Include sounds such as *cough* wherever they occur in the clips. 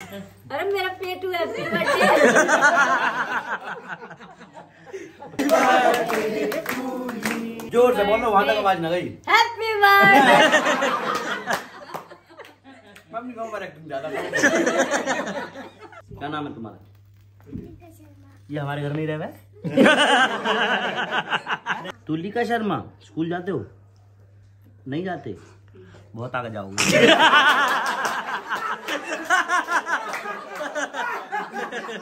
अरे मेरा पेटू happy birthday ज़ोर से बोलो वहाँ तक आवाज़ ना गई। हैप्पी बर्थडे मम्मी को ओवर एक्टिंग ज़्यादा क्या नाम है तुम्हारा? ये हमारे घर नहीं रह तुलिका शर्मा स्कूल जाते हो? नहीं जाते? बहुत आगे जाओगे। हैप्पी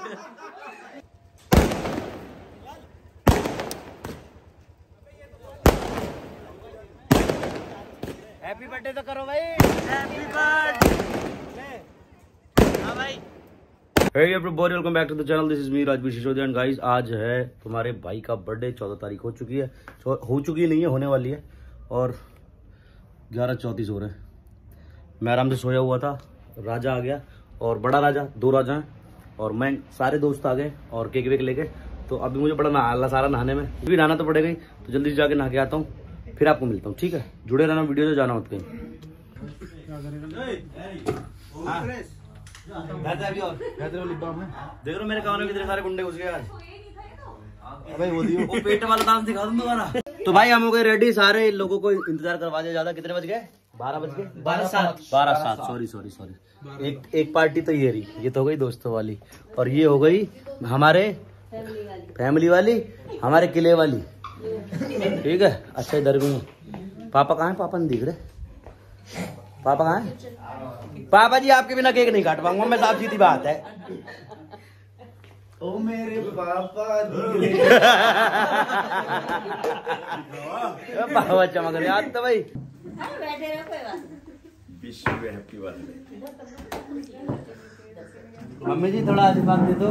बर्थडे तो करो भाई। हैप्पी बर्थडे हाँ भाई। Hey everybody, welcome back to the channel. This is me Rajbir and guys आज है तुम्हारे भाई का बर्थडे चौदह तारीख हो चुकी है। हो चुकी नहीं है होने वाली है। और ग्यारह चौंतीस हो रहे हैं। मैं आराम से सोया हुआ था राजा आ गया। और बड़ा राजा दो राजा हैं। और मैं सारे दोस्त आ गए और केक वेक लेके तो अभी मुझे बड़ा नहा सारा नहाने में। भी नहाना तो पड़ेगा ही। तो जल्दी से जाके नहा के आता हूँ। फिर आपको मिलता हूँ ठीक है? जुड़े रहना वीडियो से जाना मत कहीं। हाँ। देख रहे हो मेरे कमरे में कितने सारे गुंडे घुस गए आज। वो पेट वाला डांस दिखा दूँ दोबारा। तो भाई हम हो गए रेडी सारे लोगों को इंतज़ार करवा दिया ज़्यादा। कितने बज गए? बारह बज गए? बारह सात। बारह सात सॉरी सॉरी सॉरी एक एक पार्टी तो ये रही। ये तो हो गई दोस्तों वाली। और ये हो गई हमारे फैमिली वाली हमारे किले वाली। ठीक है? अच्छा इधर भी पापा कहाँ है? पापा नहीं दिख रहे। पापा कहाँ है? पापा जी आपके बिना केक नहीं काट पाऊँगा। मैं साफ़ सीधी बात है। ओ मेरे पापा पापा चमक रहे आज तो भाई। मम्मी जी थोड़ा आशीर्वाद दे दो।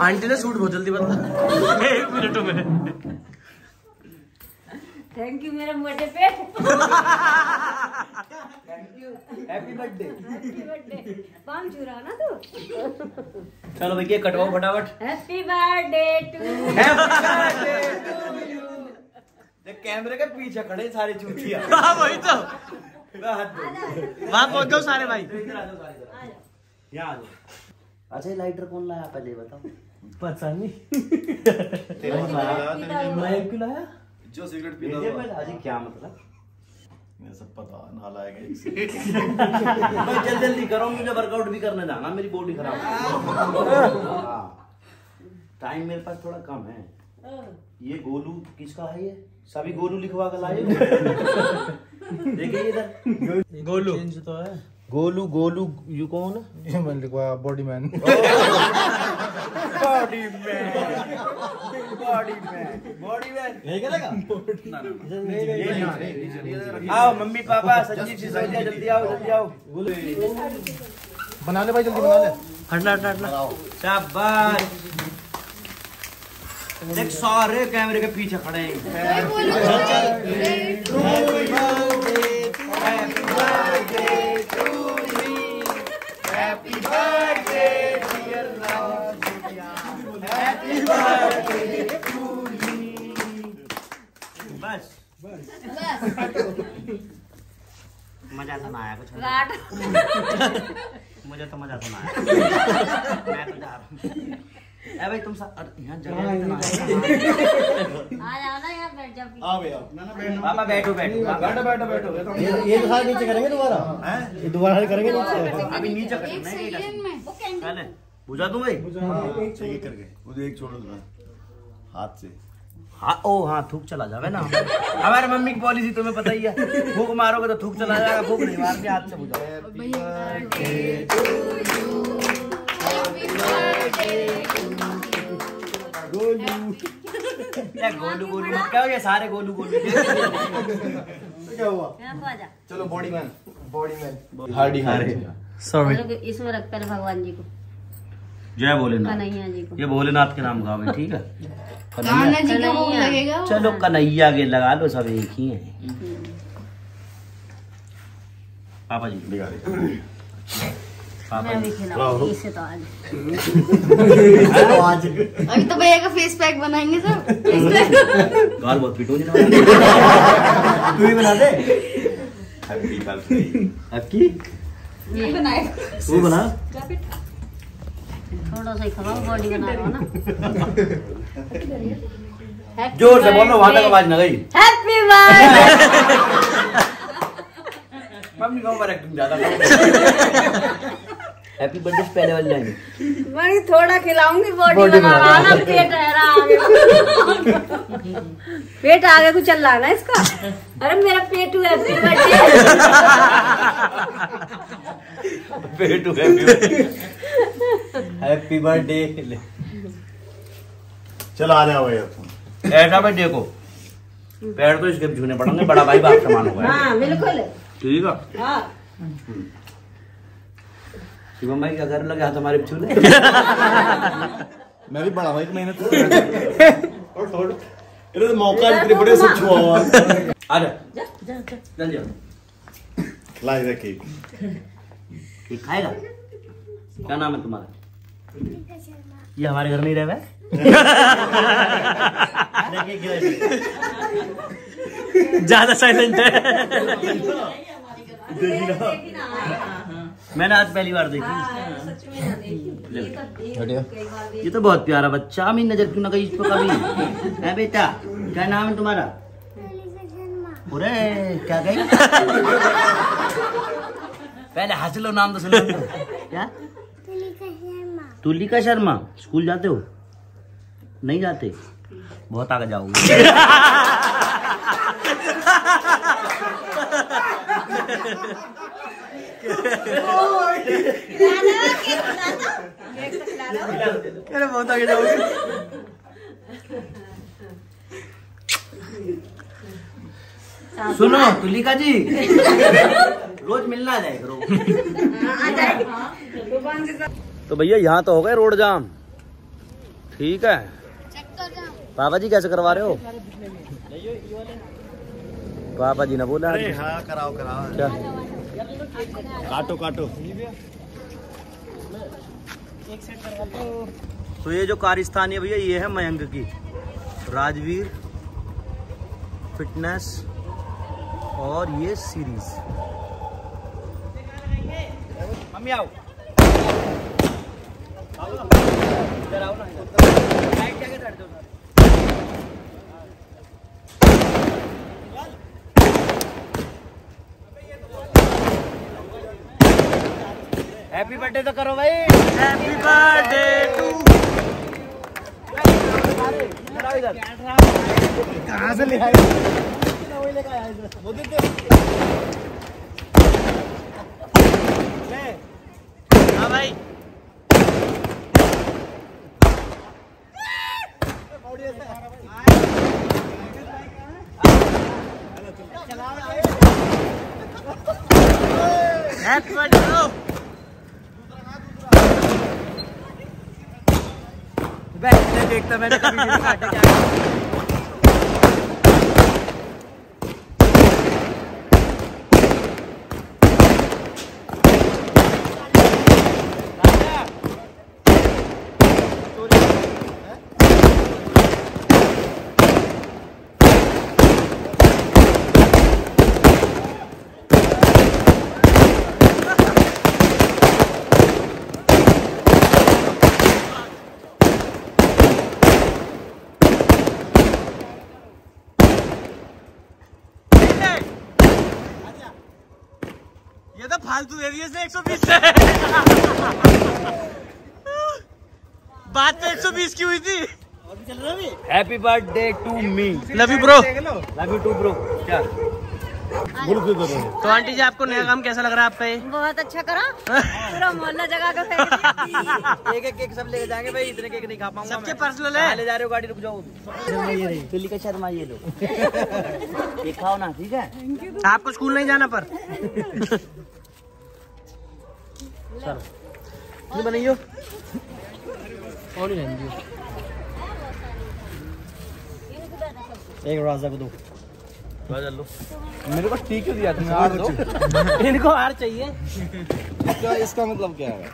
आंटी ने सूट बहुत जल्दी बदला। एक मिनट में। थैंक यू मेरा मोटे पेट *laughs* हैप्पी बर्थडे हैप्पी बर्थडे पाम चुरा ना तू? चलो भैया कटवाओ फटाफट। हैप्पी बर्थडे टू कैमरे के पीछे खड़े सारे चूतिया। *laughs* हाँ वही तो। वहाँ पहुँच जाओ सारे भाई यहाँ आ जाओ। अच्छा लाइटर कौन लाया पहले बताओ? पता नहीं। मैं क्यों लाया? जो सिगरेट पीता था। क्या मतलब? *laughs* मैं सब पता नालायक है भाई जल्दी जल्दी करो मुझे वर्कआउट भी करने जाना मेरी बॉडी खराब है। टाइम मेरे पास थोड़ा कम है। ये गोलू किसका है ये? सभी गोलू लिखवा कर लाए *laughs* देखिए इधर। गोलू। तो है। गोलू गोलू यू कौन है? *laughs* मैंने लिखवा body man body man body body man नहीं करेगा? आओ मम्मी पापा जल्दी आओ जल्दी आओ। बना ले भाई जल्दी बना ले। हटना हटना हटना। शाबाश। देख सारे कैमरे के पीछे खड़े हैं। मज़ा तो ना आया कुछ। मुझे तो मज़ा तो ना आया। मैं तो जा रहा भाई तुम सब यहाँ जगह कितना आ जाओ ना यहाँ बैठ जाओ। आ भैया ना ना बैठो पापा बैठो बैठो। बैठो बैठो बैठो। ये ये सारे नीचे करेंगे दोबारा? ये दोबारा करेंगे नीचे अभी नीचे करना है। वो बुझा दूँ भाई? चाहिए करके। वो एक छोड़ो ना। हाथ से। हाँ ओ हाँ थूक चला जावे ना। हमारे मम्मी की पॉलिसी तुम्हें पता ही है। फूक मारोगे तो थूक चला जाएगा फूक नहीं मारते हाथ से बुझाओ। ये गोलू गोलू मत क्या ये सारे गोलू गोलू क्या हुआ? यहाँ आ जा। चलो body man body man Hardy Hardy. Sorry इसमें रख पहले भगवान जी को। जय भोलेनाथ। कन्हैया जी को। ये भोलेनाथ के नाम गाँव गावे ठीक है? कन्हैया। चलो कन्हैया के लगा लो सब एक ही है। पापा जी। पापा जी। भी तो आज। अभी तो भैया का फेस पैक बनाएँगे सब। गाल बहुत तू ही बना दे। हैप्पी बर्थडे आपकी बनाएगा तू बना। थोड़ा सा खाओ बॉडी बना रहा ना। *laughs* ज़ोर से बोलो वहाँ तक आवाज़ न गई। हैप्पी बर्थडे *laughs* मम्मी को पर एक्टिंग ज़्यादा हैप्पी बर्थडे *laughs* से पहले वाली लाइन। बड़ी थोड़ा खिलाऊँगी बॉडी बना रहा ना पेट है रहा आगे पेट आगे को चल रहा है ना इसका? अरे मेरा पेट हुआ हैप्पी बर्थडे पेट हुए हैप्पी बर्थडे चलो आ जाओ भैया तुम। ऐसा भाई देखो पैर तो इसके छूने पड़ेंगे बड़ा भाई बाप समान होगा हाँ बिल्कुल। ठीक है। हाँ। शिवम भाई लगे हमारे छूने मैं भी बड़ा भाई की मेहनत कर इधर मौका इतने बड़े से छुआ हुआ। आ जा। चल जाओ ला इधर केक। खाएगा? क्या नाम है तुम्हारा? ये हमारे घर नहीं रह है? ज़्यादा साइलेंट है। मैंने आज पहली बार देखी। ये तो बहुत प्यारा बच्चा। अमी नज़र क्यों ना गई इस पर कभी? है बेटा? क्या नाम है तुम्हारा? अरे क्या गई पहले हंस लो, नाम तो सुनो। क्या? तुलिका शर्मा स्कूल जाते हो? नहीं जाते? बहुत आगे जाओगे अरे बहुत आगे जाओगे सुनो तुलिका जी। रोज मिलना आ जाए करो तो भैया यहाँ तो हो गए रोड जाम। ठीक है। पापा जी कैसे करवा रहे हो? पापा जी ने बोला अरे हाँ कराओ कराओ। क्या? काटो काटो। तो ये जो कारस्तानी है भैया ये है मयंक की। राजवीर फिटनेस और ये सीरीज़। मम्मी आओ इधर आओ ना इधर। साइड जाके बैठ जाओ सर। हैप्पी बर्थडे तो करो भाई। हैप्पी बर्थडे टू कहाँ से ले आए? हाँ भाई। बैठने देखता मैंने कभी नहीं क्या ये दिए इसने 120 से बात तो 120 की हुई थी। Happy birthday to me love you bro love you too bro क्या? तो आंटी जी आपको नया काम कैसा लग रहा है आपका ये? बहुत अच्छा करा। पूरा मोहल्ला जगह का एक एक केक सब लेके जाएँगे भाई इतने केक नहीं खा पाऊँगा सबके पर्सनल है। ले जा रहे हो गाड़ी रुक जाओ। दिल्ली का शर्मा ये लो। *laughs* ये खाओ ना ठीक है? आपको स्कूल नहीं जाना पर? *laughs* नहीं बनाइयो। कौन ही रहने एक राजा को दो। चल लो। मेरे को ठीक ही दिया तुमने आठ दो। *laughs* इनको हार चाहिए। इसका इसका मतलब क्या है?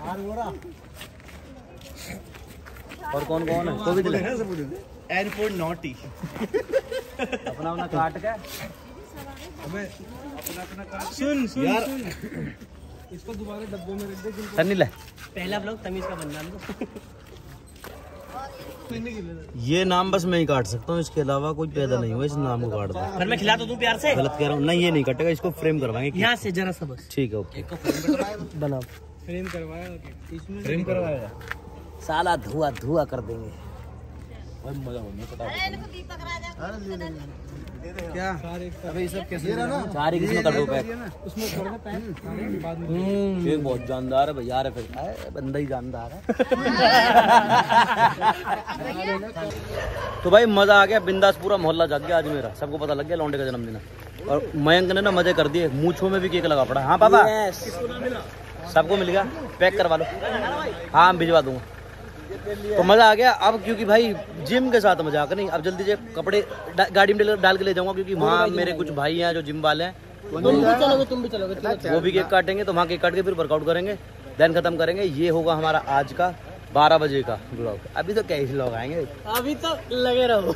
और कौन कौन है? तो भी दिले एन फॉर नॉटी अपना अपना काट के सुन सुन यार सन्नी ले। पहला ब्लॉग तमीज का बनना ये नाम बस मैं ही काट सकता हूँ इसके अलावा कोई पैदा नहीं हुआ इस नाम को काट दो। घर में खिला तो तू प्यार से? गलत कह रहा हूँ। नहीं ये नहीं कटेगा इसको फ्रेम करवाएँगे। यहाँ से जरा सा बस। ठीक है ओके। बनाओ। फ्रेम करवाएगा साला धुआँ धुआँ कर देंगे। क्या? अबे ये सब कैसे ही किसमें कर दो पैक। हम्म, एक बहुत जानदार है भैया रे फिर। बंदा ही जानदार है। *laughs* तो भाई मज़ा आ गया बिंदास पूरा मोहल्ला जाग गया आज मेरा। सबको पता लग गया लौंडे का जन्मदिन है। और मयंक ने ना मज़े कर दिए मूछों में भी केक लगा पड़ा हाँ। पापा? सबको मिल गया पैक करवा लो। हाँ भिजवा दूँगा। तो मज़ा आ गया। अब क्योंकि भाई जिम के साथ मज़ा नहीं अब जल्दी से कपड़े गाड़ी में डाल- के ले जाऊँगा क्योंकि वहाँ मेरे कुछ भाई हैं जो जिम वाले हैं। तुम भी चलोगे तुम भी चलोगे वो भी केक काटेंगे तो वहाँ केक काट के फिर वर्कआउट करेंगे देन खत्म करेंगे। ये होगा हमारा आज का बारह बजे का ब्लॉग अभी तो कैसे लोग आएँगे? अभी तो लगे रहो।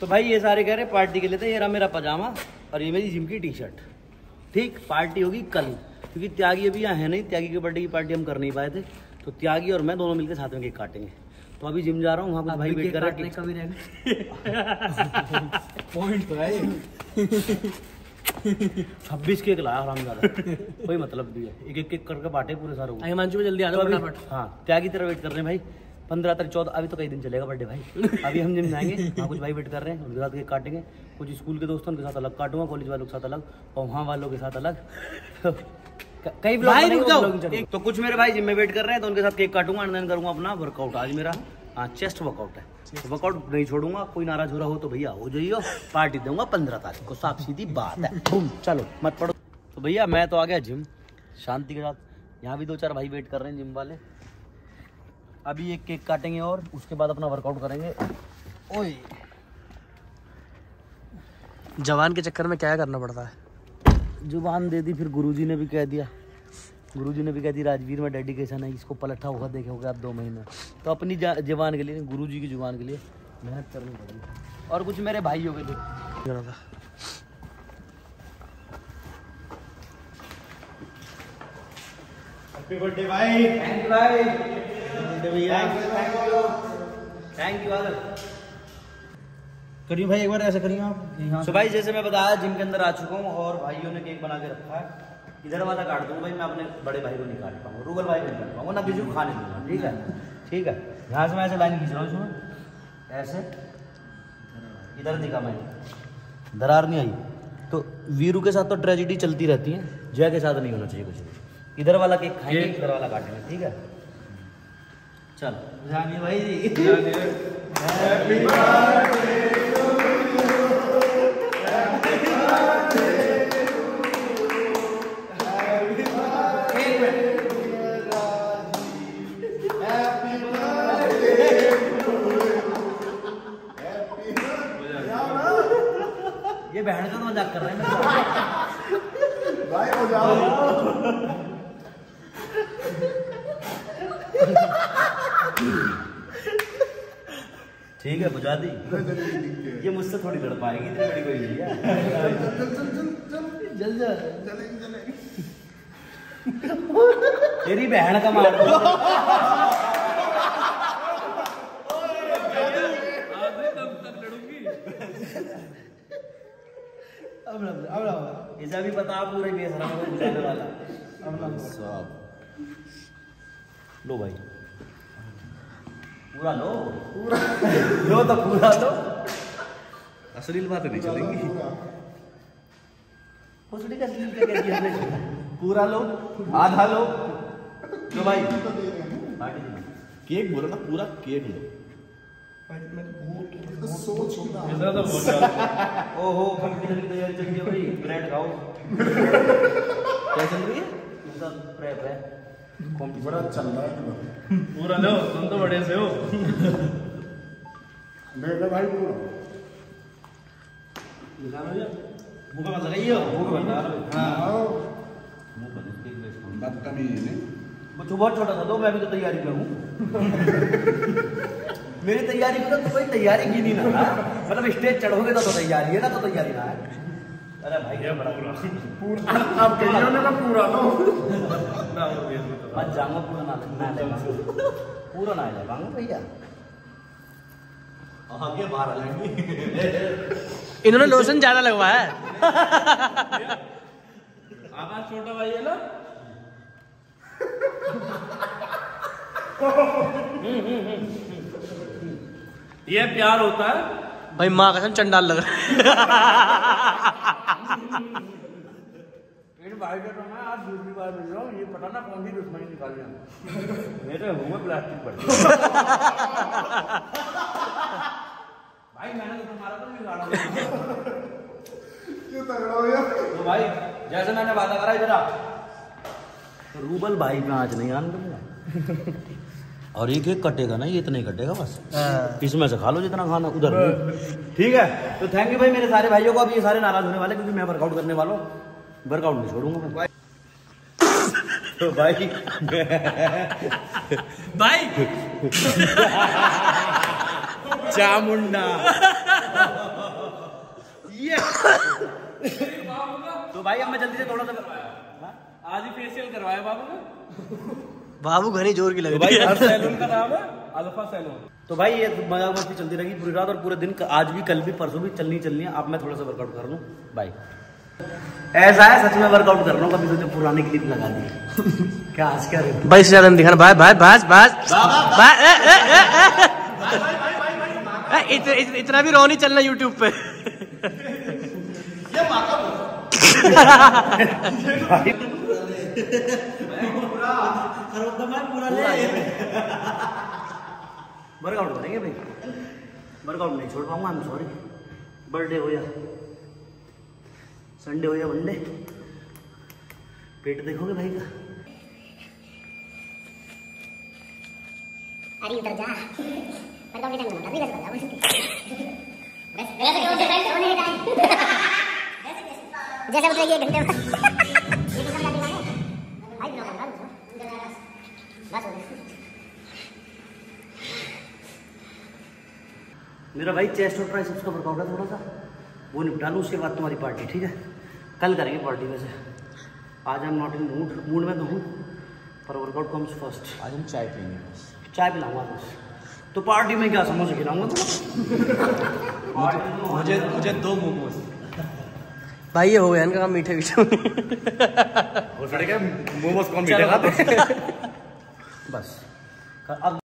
तो भाई ये सारे कह रहे पार्टी के लिए थे ये रहा मेरा पजामा और ये मेरी जिम की टी शर्ट ठीक पार्टी होगी कल क्योंकि त्यागी अभी यहाँ है नहीं त्यागी के बर्थडे की पार्टी हम कर नहीं पाए थे। तो त्यागी और मैं दोनों मिलकर साथ में केक काटेंगे। तो अभी जिम जा रहा हूँ वहाँ कुछ भाई वेट कर रहे हैं कभी *laughs* पॉइंट तो है। छब्बीस केक लाया आराम ज़्यादा कोई मतलब नहीं है। एक एक केक करके बांटे पूरे सारे को। हिमांशु में जल्दी आ तो जाओ अभी फटाफट। हाँ त्यागी तरह वेट कर रहे हैं भाई। पंद्रह तारीख चौदह अभी तो कई दिन चलेगा बर्थडे भाई। अभी हम जिम जाएँगे वहाँ कुछ भाई वेट कर रहे हैं उनके साथ केक काटेंगे। कुछ स्कूल के दोस्तों उनके साथ अलग काटूँगा कॉलेज वालों के साथ अलग और वहाँ वालों के साथ अलग। कई ब्लॉग। तो कुछ मेरे भाई जिम में वेट कर रहे हैं तो उनके साथ केक काटूँगा एंड देन करूँगा अपना वर्कआउट आज मेरा हाँ चेस्ट वर्कआउट है। तो वर्कआउट नहीं छोड़ूँगा कोई नाराज़ हो रहा हो तो भैया हो जाइयो। पार्टी दूँगा पंद्रह तारीख को साफ़ सीधी बात है। बूम, चलो मत पड़ो। तो भैया मैं तो आ गया जिम शांति के साथ। यहाँ भी दो चार भाई वेट कर रहे हैं जिम वाले। अभी एक केक काटेंगे और उसके बाद अपना वर्कआउट करेंगे। ओए। जवान के चक्कर में क्या करना पड़ता है? ज़ुबान दे दी फिर गुरुजी ने भी कह दिया। गुरुजी ने भी कह दी राजवीर में डेडिकेशन है इसको पलटा हुआ देखोगे आप दो महीने। तो अपनी जवान के लिए गुरुजी की ज़ुबान के लिए मेहनत करनी पड़ेगी। और कुछ मेरे भाइयों के लिए। हैप्पी बर्थडे भाई थैंक यू भाई भैया थैंक यू करिए भाई एक बार ऐसा करिए आप सो। भाई जैसे मैं बताया जिम के अंदर आ चुका हूँ और भाइयों ने केक बना के रखा है। इधर वाला काट दूँगा भाई मैं अपने बड़े भाई को नहीं काट पाऊँगा रूबल भाई को नहीं काट पाऊँगा ना किसी को खाने दूँगा ठीक है? ठीक है। यहाँ से मैं ऐसे लाइन खींच रहा हूँ इसमें। ऐसे। इधर दिखा मैंने दरार नहीं आई। तो वीरू के साथ तो ट्रेजिडी चलती रहती है जय के साथ नहीं होना चाहिए कुछ इधर वाला केक खाएँगे इधर वाला काटेंगे ठीक है? चल। भाई। *laughs* जी ये बहन का तो मज़ाक कर रहे हैं भाई हो जाओ। ठीक है बुझा दी। ये मुझसे थोड़ी लड़ पाएगी इतनी बड़ी कोई नहीं है। जल जा। तेरी बहन का मार अब अब लग- इसे भी पता पूरे को बुझाने वाला। लो भाई। पूरा लो। पूरा? लो तो पूरा लो। अश्लील बातें नहीं चलेंगी। उसने का अश्लील क्या कह दिया हमने पूरा लो आधा लो। लो भाई। केक बोलो ना पूरा केक लो। *laughs* ओहो कंपटीशन की तैयारी चल रही है भाई? ब्रेड खाओ। क्या चल रही है? सब प्रेप है। बड़ा चल रहा है पूरा लो तुम तो बड़े से हो। मेरा भाई पूरा मुँह पे मत लगाइए मुँह पे मत लगा मुँह पे देख देख देख बदतमीज है। वो तो बहुत छोटा था तो मैं भी तो तैयारी में हूँ। *laughs* मेरी तैयारी में तो कोई तैयारी की नहीं ना। मतलब स्टेज चढ़ोगे तो, तो तैयारी है ना तो तैयारी ना। है अरे भाई ये बड़ा पूरा अब कहियो ने पूरा तो। मत जाऊँगा पूरा ना ना पूरा ना ले पाऊँगा भैया। आगे बाहर आ इन्होंने लोशन ज़्यादा लगवाया है। छोटा भाई है ना? ये प्यार होता है? भाई माँ कसम चंडाल लग रहा है। इन भाई का तो मैं आज दूसरी बार मिल रहा हूँ ये पता ना कौन सी दुश्मनी निकाल रहा मेरे मुँह में प्लास्टिक पड़ भाई मैंने तो तुम्हारा तो क्यों तगड़ा हो गया तो भाई जैसे मैंने वादा करा इधर आ। तो रूबल भाई में आज नहीं आने दूँगा और ये केक कटेगा ना ये इतना ही कटेगा बस। इसमें से खा लो जितना खाना उधर ठीक है? तो थैंक यू भाई मेरे सारे भाइयों को। अब ये सारे नाराज़ होने वाले क्योंकि मैं वर्कआउट करने वाला हूँ। वर्कआउट नहीं छोड़ूँगा मैं। तो भाई भाई। चामुंडा। ये। तो भाई अब मैं जल्दी से थोड़ा सा हाँ? आज ही फेशियल करवाया बाबू ने। बाबू घनी ज़ोर की लग तो रही भाई है सैलून का नाम है अल्फ़ा सैलून। तो भाई ये मज़ाक मस्ती चलती रहेगी पूरी रात और पूरे दिन आज भी कल भी परसों भी चलनी चलनी है। अब मैं थोड़ा सा वर्कआउट कर लूँ। बाय ऐसा है सच में वर्कआउट कर रहा हूँ कभी सोचे पुरानी क्लिप लगा दी *laughs* क्या आज क्या भाई इससे ज़्यादा नहीं दिखाना भाई भाई बस बस भाई, इत, इतना भी रो नहीं चलना यूट्यूब पे। *laughs* *laughs* वर्कआउट करेंगे भाई वर्कआउट नहीं छोड़ पाऊँगा आई एम सॉरी बर्थडे हो या संडे हो या मंडे पेट देखोगे भाई का अरे उधर जा पर कभी टाइम ना भी कर बस बस बस उसे फ्रेंड होने का जैसे उतरेगी एक घंटे *laughs* मेरा भाई चेस्ट और ट्राइसेप्स का वर्कआउट है थोड़ा सा। वो निपटा लूँ उसके बाद तुम्हारी पार्टी ठीक है? कल करेंगे पार्टी वैसे। आज I am not in mood mood में तो हूँ पर वर्कआउट कम्स फ़र्स्ट आज हम चाय पियेंगे चाय पिलाऊँगा बस। तो पार्टी में क्या समोसे खिलाऊँगा तो मुझे मुझे दो मोमोज। भाई ये हो गया इनका काम मीठे मीठे हो सकेगा मोमोज कौन मीठे खाते *laughs* बस अब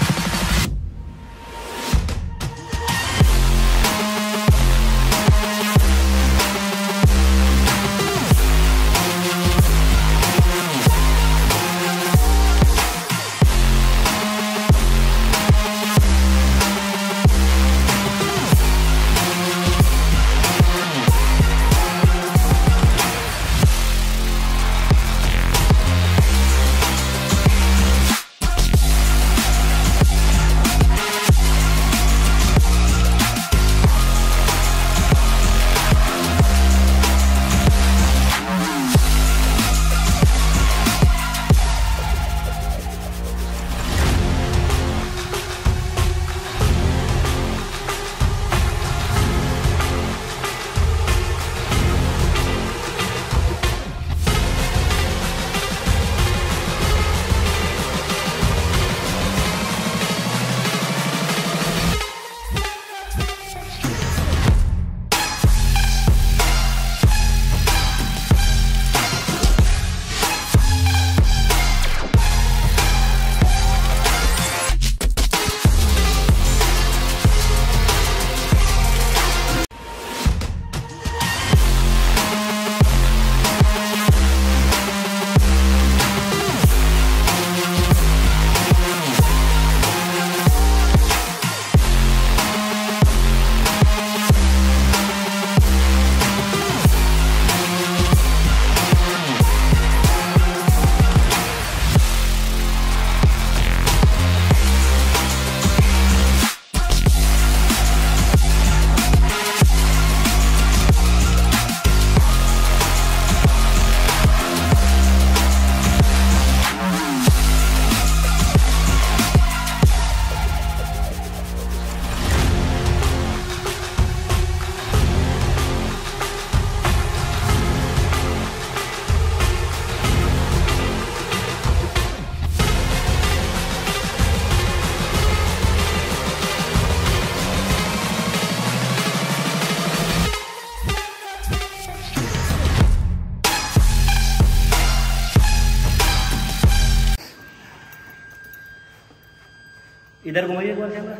इधर घुमाइए एक बार कैमरा।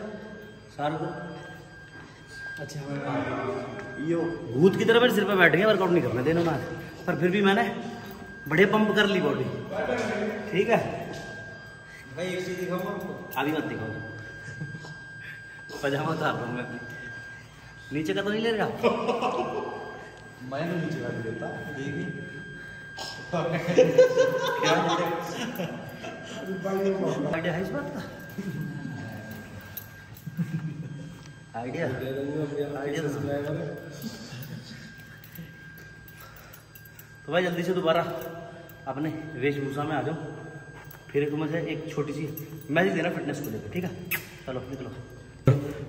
सारू को। अच्छा यो भूत की तरह मेरे सिर पे बैठ गए वर्कआउट नहीं करने देना ना पर फिर भी मैंने बड़े पंप कर ली बॉडी ठीक है? भाई एक चीज़ दिखाऊँगा अभी मत दिखाओ। पजामा उतार रहा हूँ मैं नीचे का तो नहीं ले रहा? मैं तो नीचे काट देता देखी आइडिया है इस बात का? आइडिया आइडिया तो भाई जल्दी से दोबारा अपने वेशभूषा में आ जाओ। फिर तुम्हें से एक छोटी सी मैसेज देना फिटनेस को लेकर, ठीक है? चलो, निकलो।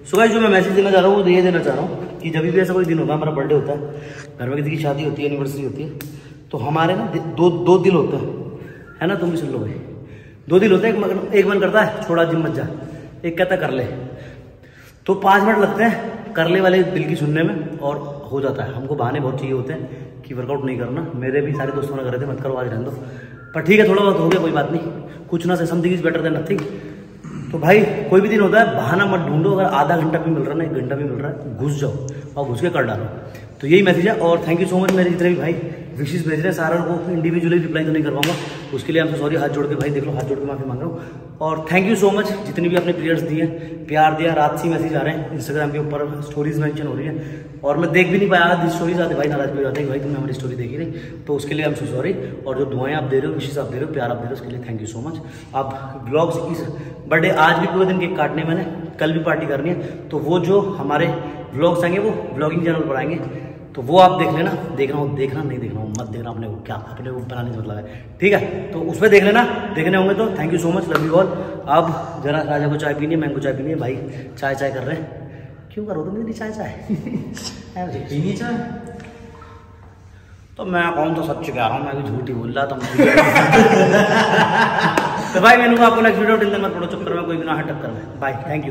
सुबह जो मैं मैसेज देना चाह रहा हूँ, वो ये देना चाह रहा हूँ कि जब भी ऐसा कोई दिन होता है, हमारा बर्थडे होता है, घर में किसी की शादी होती है एनिवर्सरी होती है तो हमारे ना दो दो दिल होते हैं। है ना, तुम भी सुन लो भाई। दो दिल होते हैं, एक एक मन करता है, छोड़ा जिम मत जा। एक कहता कर ले। तो पाँच मिनट लगते हैं करले वाले दिल की सुनने में और हो जाता है। हमको बहाने बहुत चाहिए होते हैं कि वर्कआउट नहीं करना। मेरे भी सारे दोस्तों ने करे थे, मत करो आज रहने दो। पर ठीक है, थोड़ा बहुत हो गया, कोई बात नहीं। कुछ ना से something is better than nothing तो भाई, कोई भी दिन होता है, बहाना मत ढूंढो। अगर आधा घंटा भी मिल रहा है ना एक घंटा भी मिल रहा है, घुस जाओ और घुस के कर डालो। तो यही मैसेज है और थैंक यू सो मच मेरे जितने भी भाई। विशेष भेज रहे हैं, सारा को। इंडिविजुअली रिप्लाई तो नहीं कर पाऊँगा। उसके लिए हमसे सॉरी हाथ जोड़ के भाई, देख लो, हाथ जोड़ के माफ़ी मांग रहा हूँ। और थैंक यू सो मच जितने भी अपने पीरियड्स दिए प्यार दिया, रात से मैसेज आ रहे हैं इंस्टाग्राम के ऊपर स्टोरीज मेंशन हो रही है। और मैं देख भी नहीं पाया आधी स्टोरीज आते, भाई नाराज़ भी हो जाते भाई तुमने हमारी स्टोरी देखी नहीं। तो उसके लिए हम सो सॉरी और जो दुआएँ आप दे रहे हो विशेष आप दे रहे हो, प्यार आप दे रहे हो, उसके लिए थैंक यू सो मच आप ब्लॉग्स इस बर्थडे आज भी पूरे दिन केक काटने मैंने कल भी पार्टी करनी है। तो वो जो हमारे ब्लॉग्स आएँगे, वो ब्लॉगिंग चैनल पर आएँगे। तो वो आप देख लेना देखना हो देखना नहीं देख रहा हूँ मत देखना अपने को क्या अपने को बनाने से मतलब है। ठीक है तो उसमें देख लेना देखने होंगे तो। Thank you so much love you all अब जरा राजा को चाय पीनी है मैंगो चाय पीनी है भाई चाय चाय कर रहे हैं। क्यों करो तुम मेरी चाय चाय? *laughs* पीनी चाय? तो मैं कौन तो सच कह रहा हूँ मैं भी झूठ ही बोल रहा। था *laughs* तो भाई मैंने आपको नेक्स्ट वीडियो टिल मत पड़ो चक्कर में कोई भी ना हट टक्कर में बाय थैंक यू